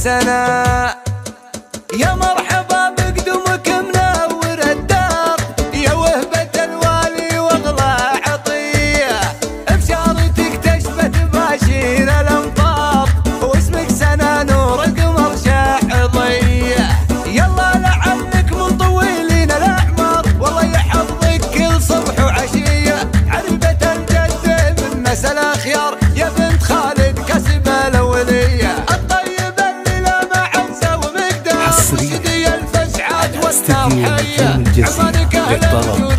سنة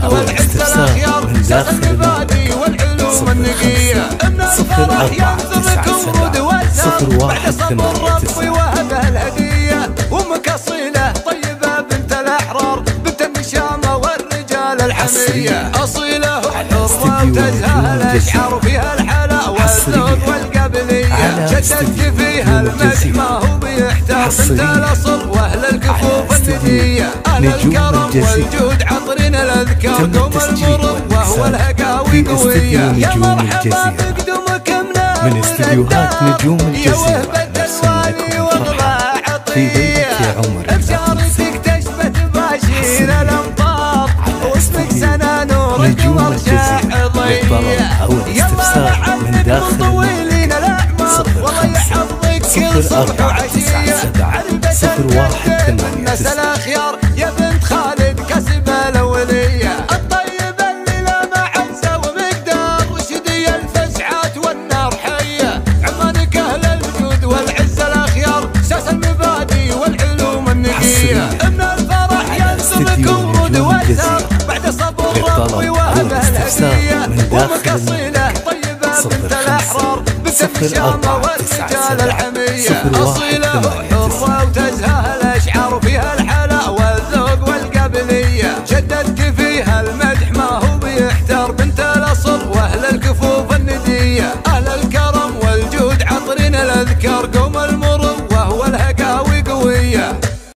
والعز الاخيار ساس المبادئ والعلوم النقيه من صبر ربي وهبه الهديه أمك اصيله طيبه بنت الاحرار بنت النشامه والرجال الحميه اصيله حره وتزهى الاشعار فيها الحلا والذوق والقبليه شددت فيها المدح ما هو بيحتاج بنت الاصل واهل الكفوف النديه أهل الكرم والجود عطرين الأذكار قوم المرض وهو الهقاوي قوية. يا مرحبا بقدومك من استديوهات نجوم الجزيرة نرسل فرحة في بيتك يا عمر بشارتك باشير الامطار واسمك سنة نورك ضية للطلب أو الاستفسار من داخل صفر والله خمسة. يحفظك كل صفر صبح أربعة. صفر واحد ثمانية الناس تسعة الاخيار يا بنت خالد كسب الأولية. الطيب اللي لا معزة ومقدار وشدي الفزعات والنار حية. عمانك أهل الوجود والعز الاخيار ساس المبادئ والعلوم النقيه حصرياً من الفرح استديو ورود الجزيرة. بعد صبر ربي وهبه الاستفسار الهدية. صفر خمسة. صفر أربعة تسعة والرجال سبعة صفر واحد ثمانية حره وتزهى الأشعار فيها